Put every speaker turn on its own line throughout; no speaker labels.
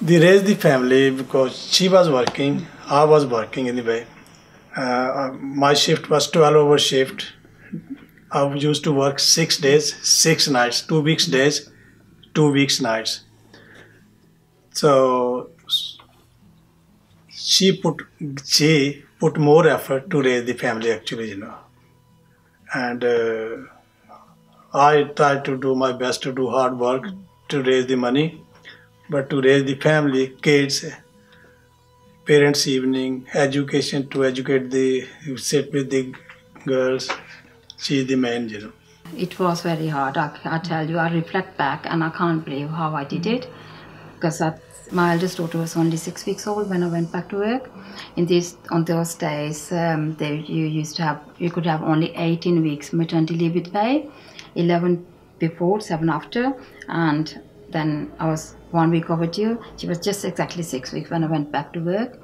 they raised the family because she was working, I was working anyway. Uh, my shift was 12 hour shift. I used to work six days, six nights, two weeks days, two weeks nights. So she put she put more effort to raise the family actually, you know, and uh, I tried to do my best to do hard work to raise the money, but to raise the family, kids, parents' evening, education to educate the sit with the girls. She is the main, you know.
It was very hard. I, I tell you, I reflect back and I can't believe how I did it because my eldest daughter was only six weeks old when I went back to work. In these on those days, um, they, you used to have you could have only 18 weeks maternity leave with pay, 11 before, seven after, and then I was one week overdue. She was just exactly six weeks when I went back to work,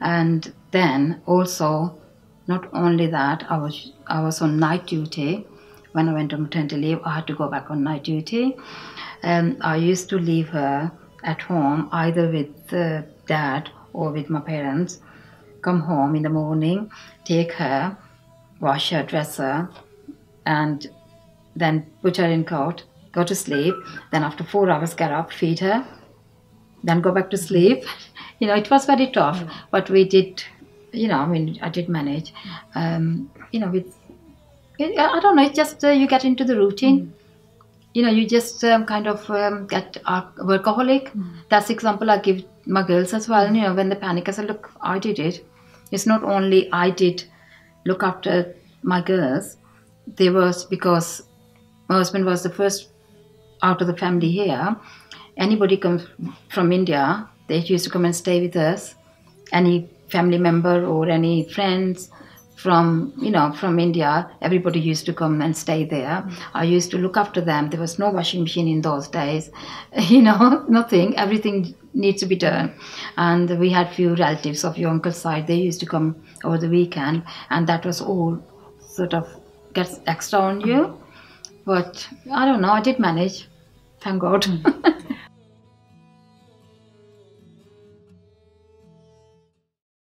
and then also, not only that, I was I was on night duty. When I went on maternity leave, I had to go back on night duty. And I used to leave her at home, either with dad or with my parents. Come home in the morning, take her, wash her, dress her, and then put her in coat, go to sleep. Then after four hours, get up, feed her, then go back to sleep. you know, it was very tough, but we did. You know, I mean, I did manage. Um, you know, with I don't know. It's just uh, you get into the routine. You know, you just um, kind of um, get a workaholic. That's the example I give my girls as well. You know, when they panic, I say, "Look, I did it. It's not only I did look after my girls. There was because my husband was the first out of the family here. Anybody comes from India, they used to come and stay with us. Any family member or any friends from you know from India, everybody used to come and stay there. I used to look after them. There was no washing machine in those days, you know, nothing. Everything needs to be done. And we had few relatives of your uncle's side. They used to come over the weekend, and that was all sort of gets extra on you. But I don't know. I did manage. Thank God.